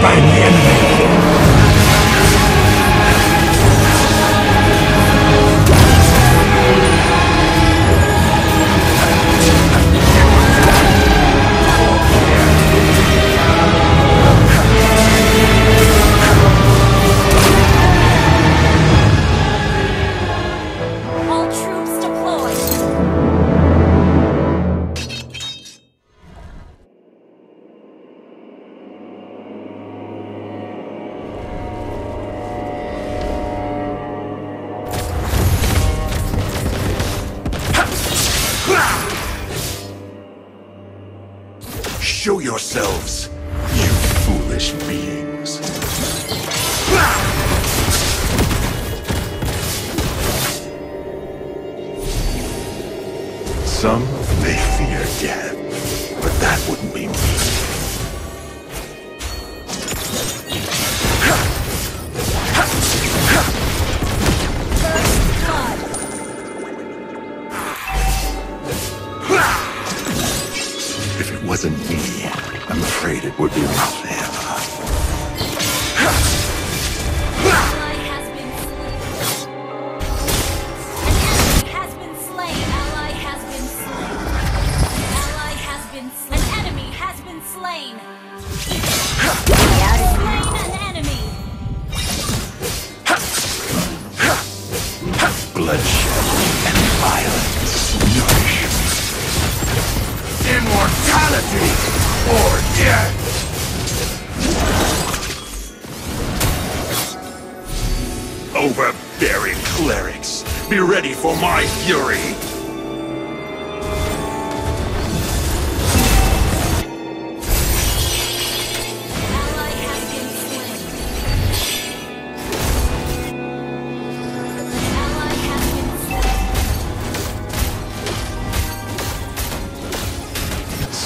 Find the enemy. Show yourselves! bloodshed and violence nourish immortality or death. Overbearing clerics, be ready for my fury!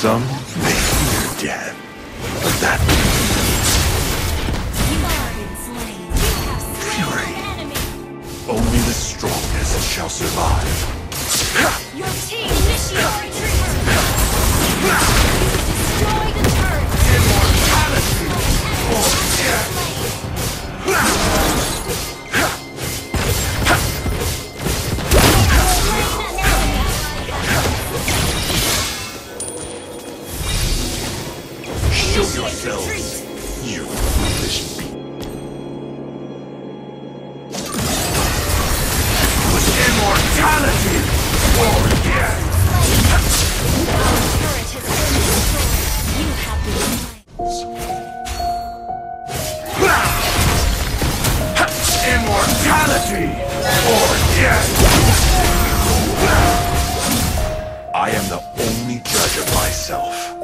Some may fear death, but that Fury. Only the strongest shall survive. Fatality! Or death! I am the only judge of myself.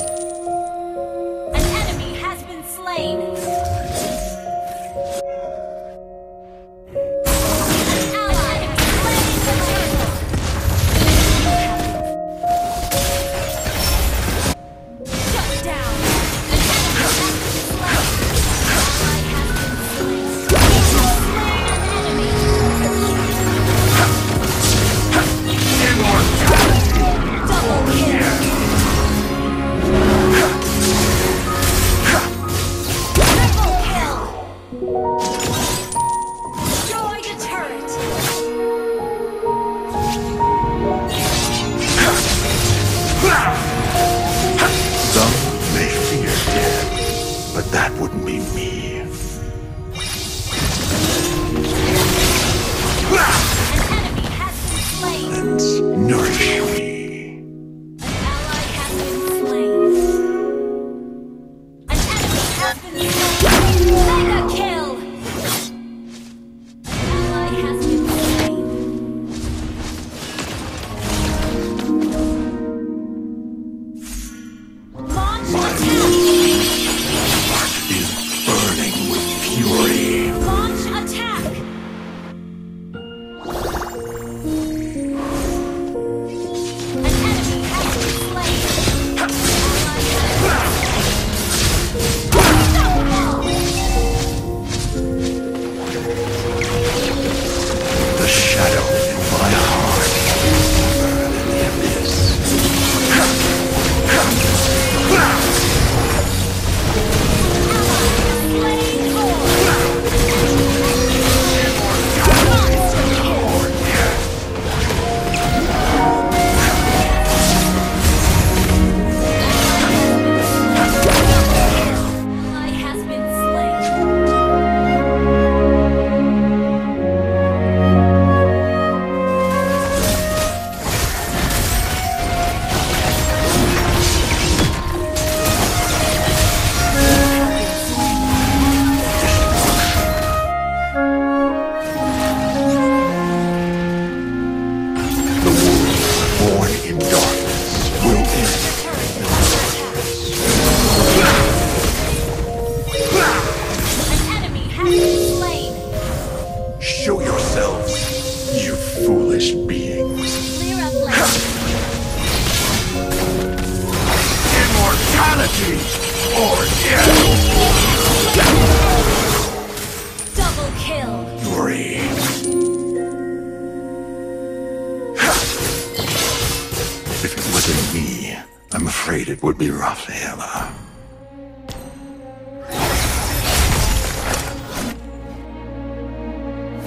If me, I'm afraid it would be Rafaela.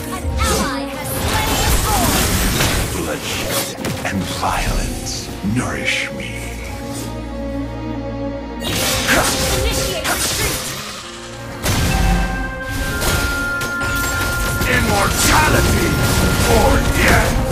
An ally has slain Bloodshed and violence nourish me. Immortality or death!